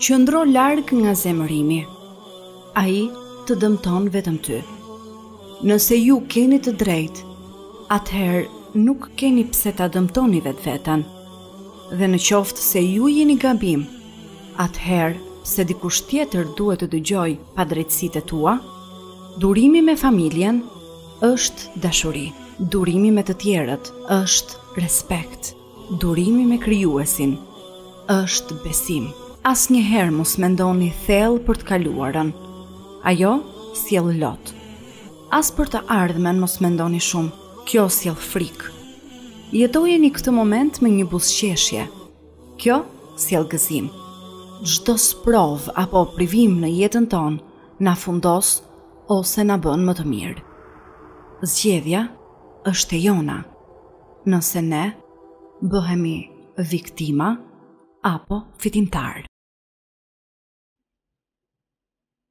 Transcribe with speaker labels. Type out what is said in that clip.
Speaker 1: Qëndro larg nga zemërimi. Ai të dëmton vetëm ty. Nëse ju keni të drejtë, atëherë nuk keni pse ta dëmtoni vetveten. Dhe në qoftë se ju jeni gabim, atëherë pse dikush tjetër duhet të dëgjojë padrejtësitë e tua? Durimi me familjen është dashuri. Durimi me të tjerët është respekt. Durimi me krijuesin është besim. Asnjëherë mos mendoni thellë për të kaluarën. Ajo sjell lot. As për të ardhmen mos mendoni shumë. Kjo sjell frikë. Jetojeni këtë moment me një buzëqeshje. Kjo sjell gëzim. Çdo sprovë apo privim në jetën tonë na fundos ose na bën më të mirë. Zgjedhja është e jona. Nëse ne bëhemi viktima apo fitimtarë.